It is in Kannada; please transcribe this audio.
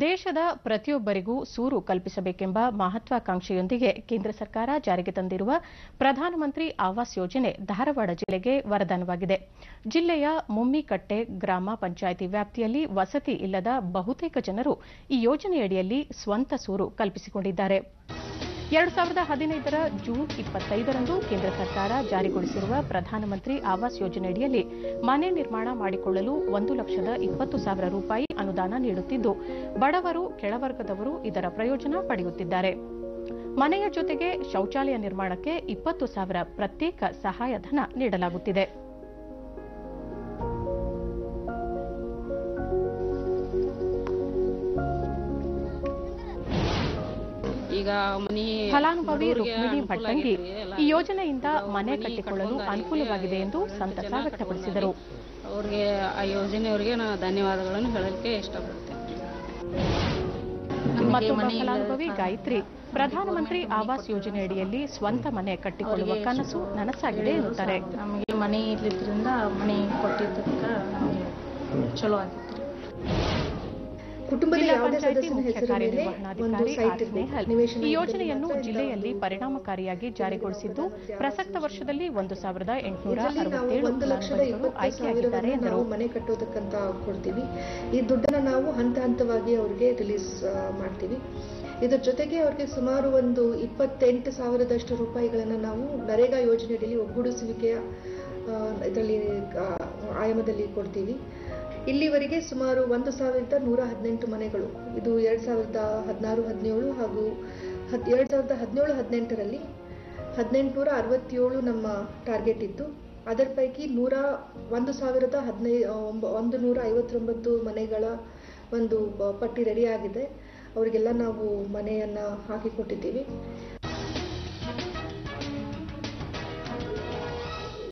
ದೇಶದ ಪ್ರತಿಯೊಬ್ಬರಿಗೂ ಸೂರು ಕಲ್ಪಿಸಬೇಕೆಂಬ ಮಹತ್ವಾಕಾಂಕ್ಷೆಯೊಂದಿಗೆ ಕೇಂದ್ರ ಸರ್ಕಾರ ಜಾರಿಗೆ ತಂದಿರುವ ಪ್ರಧಾನಮಂತ್ರಿ ಆವಾಸ್ ಯೋಜನೆ ಧಾರವಾಡ ಜಿಲ್ಲೆಗೆ ವರದಾನವಾಗಿದೆ. ಜಿಲ್ಲೆಯ ಮುಮ್ಮಿಕಟ್ಟೆ ಗ್ರಾಮ ಪಂಚಾಯಿತಿ ವ್ಯಾಪ್ತಿಯಲ್ಲಿ ವಸತಿ ಇಲ್ಲದ ಬಹುತೇಕ ಜನರು ಈ ಯೋಜನೆಯಡಿಯಲ್ಲಿ ಸ್ವಂತ ಸೂರು ಕಲ್ಪಿಸಿಕೊಂಡಿದ್ದಾರೆ. ಎರಡು ಸಾವಿರದ ಹದಿನೈದರ ಜೂನ್ ಇಪ್ಪತ್ತೈದರಂದು ಕೇಂದ್ರ ಸರ್ಕಾರ ಜಾರಿಗೊಳಿಸಿರುವ ಪ್ರಧಾನಮಂತ್ರಿ ಆವಾಸ್ ಯೋಜನೆಯಡಿಯಲ್ಲಿ ಮನೆ ನಿರ್ಮಾಣ ಮಾಡಿಕೊಳ್ಳಲು ಒಂದು ಲಕ್ಷದ ಇಪ್ಪತ್ತು ಸಾವಿರ ರೂಪಾಯಿ ಅನುದಾನ ನೀಡುತ್ತಿದ್ದು, ಬಡವರು, ಕೆಳವರ್ಗದವರು ಇದರ ಪ್ರಯೋಜನ ಪಡೆಯುತ್ತಿದ್ದಾರೆ. ಮನೆಯ ಜೊತೆಗೆ ಶೌಚಾಲಯ ನಿರ್ಮಾಣಕ್ಕೆ ಇಪ್ಪತ್ತು ಸಾವಿರ ಪ್ರತ್ಯೇಕ ಸಹಾಯಧನ ನೀಡಲಾಗುತ್ತಿದೆ. ಈಗ ಮನಿ ಫಲಾನುಭವಿ ರುಕ್ಮಿಣಿ ಭಟ್ಟಂಗಿ. ಈ ಯೋಜನೆಯಿಂದ ಮನೆ ಕಟ್ಟಿಕೊಳ್ಳಲು ಅನುಕೂಲವಾಗಿದೆ ಎಂದು ಸಂತಸ ವ್ಯಕ್ತಪಡಿಸಿದರು. ಅವ್ರಿಗೆ ಆ ಯೋಜನೆಯವರಿಗೆ ನಾನು ಧನ್ಯವಾದಗಳನ್ನು ಹೇಳಲಿಕ್ಕೆ ಇಷ್ಟಪಡ್ತೇನೆ. ಮತ್ತೊಬ್ಬ ಫಲಾನುಭವಿ ಗಾಯತ್ರಿ ಪ್ರಧಾನಮಂತ್ರಿ ಆವಾಸ್ ಯೋಜನೆಯಡಿಯಲ್ಲಿ ಸ್ವಂತ ಮನೆ ಕಟ್ಟಿಕೊಳ್ಳುವ ಕನಸು ನನಸಾಗಿದೆ ಎನ್ನುತ್ತಾರೆ. ನಮಗೆ ಮನೆ ಇರ್ಲಿದ್ರಿಂದ ಮನೆ ಕೊಟ್ಟಿದ್ದಕ್ಕೆ ಚಲೋ ಆಗಿತ್ತು. ಜಿಲ್ಲಾ ಯಾವುದೇ ಪಂಚಾಯಿತಿ ಸದಸ್ಯನ ಮುಖ್ಯ ಹೆಸರು ಮೇಲೆ ಒಂದು ಕಾರ್ಯನಿರ್ವಹಣಾಧಿಕಾರಿ ಆರ್ ಸ್ನೇಹಲ್ ಈ ಯೋಜನೆಯನ್ನು ಜಿಲ್ಲೆಯಲ್ಲಿ ಪರಿಣಾಮಕಾರಿಯಾಗಿ ಜಾರಿಗೊಳಿಸಿದ್ದು ಪ್ರಸಕ್ತ ವರ್ಷದಲ್ಲಿ ಒಂದು ಸಾವಿರದ ಎಂಟುನೂರ ಅರವತ್ತೇಳು ಲಕ್ಷದ ಫಲಾನುಭವಿಗಳು ಆಯ್ಕೆಯಾಗಿದ್ದಾರೆ ಎಂದರು ನಾವು ಮನೆ ಕಟ್ಟೋದಕ್ಕಂತ ಕೊಡ್ತೀವಿ. ಈ ದುಡ್ಡನ್ನ ನಾವು ಹಂತ ಹಂತವಾಗಿ ಅವರಿಗೆ ರಿಲೀಸ್ ಮಾಡ್ತೀವಿ. ಇದರ ಜೊತೆಗೆ ಅವ್ರಿಗೆ ಸುಮಾರು ಒಂದು ಇಪ್ಪತ್ತೆಂಟು ಸಾವಿರದಷ್ಟು ರೂಪಾಯಿಗಳನ್ನು ನಾವು ನರೇಗಾ ಯೋಜನೆಯಲ್ಲಿ ಒಗ್ಗೂಡಿಸುವಿಕೆಯ ಇದರಲ್ಲಿ ಆಯಾಮದಲ್ಲಿ ಕೊಡ್ತೀವಿ. ಇಲ್ಲಿವರೆಗೆ ಸುಮಾರು ಒಂದು ಸಾವಿರದ ನೂರ ಹದಿನೆಂಟು ಮನೆಗಳು. ಇದು ಎರಡು ಸಾವಿರದ ಹದಿನಾರು, ಹದಿನೇಳು ಹಾಗೂ ಹದ್, ಎರಡು ಸಾವಿರದ ಹದಿನೇಳು, ಹದಿನೆಂಟರಲ್ಲಿ ಹದಿನೆಂಟುನೂರ ಅರವತ್ತೇಳು ನಮ್ಮ ಟಾರ್ಗೆಟ್ ಇತ್ತು. ಅದರ ಪೈಕಿ ನೂರ ಒಂದು ಸಾವಿರದ ಹದಿನೈ ಒಂದು ನೂರ ಐವತ್ತೊಂಬತ್ತು ಮನೆಗಳ ಒಂದು ಪಟ್ಟಿ ರೆಡಿಯಾಗಿದೆ ಅವರಿಗೆಲ್ಲ ನಾವು ಮನೆಯನ್ನು ಹಾಕಿಕೊಟ್ಟಿದ್ದೀವಿ.